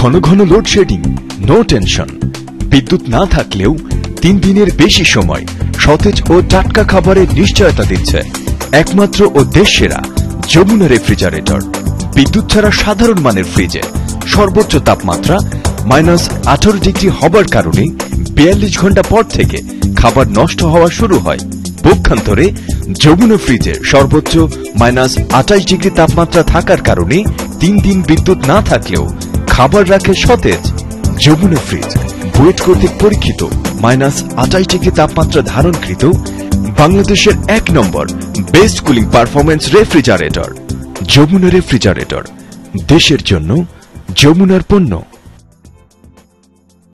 ঘন ঘন load shedding no tension বিদ্যুৎ না থাকলেও তিন দিনের বেশি সময় সতেজ ও টাটকা খাবারের নিশ্চয়তা দিচ্ছে একমাত্র ও দেশ সেরা যমুনা রেফ্রিজারেটর। বিদ্যুৎ ছাড়া সাধারণ মানের ফ্রিজে সর্বোচ্চ তাপমাত্রা মাইনাস আঠারো ডিগ্রি হবার কারণে বিয়াল্লিশ ঘণ্টা পর থেকে খাবার নষ্ট হওয়া শুরু হয়। পক্ষান্তরে যমুনা ফ্রিজে সর্বোচ্চ মাইনাস আঠাশ ডিগ্রি তাপমাত্রা থাকার কারণে তিন দিন বিদ্যুৎ না থাকলেও খাবার রাখে সতেজ, যমুনা ফ্রিজ, বুয়েট কর্তৃক পরীক্ষিত, মাইনাস আটাই ডিগ্রি তাপমাত্রা ধারণকৃত, বাংলাদেশের এক নম্বর best cooling performance refrigerator Jamuna refrigerator দেশের জন্য যমুনার পণ্য।